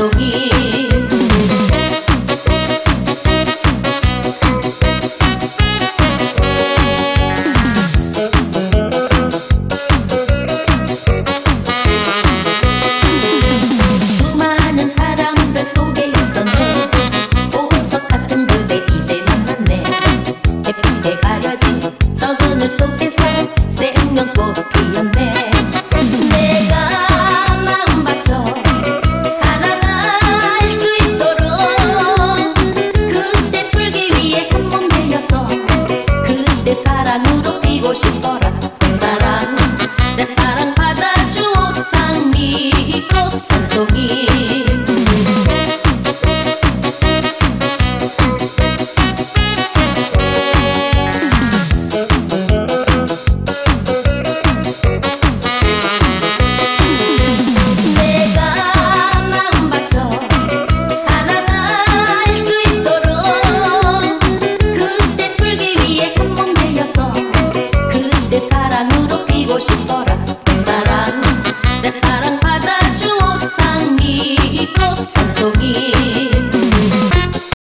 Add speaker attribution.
Speaker 1: 속이. 수많은 사람들 속에 있었네. 보석 같은 그대 이제 만났네. 햇빛에 가려진 저 그늘 속에 口説きをる。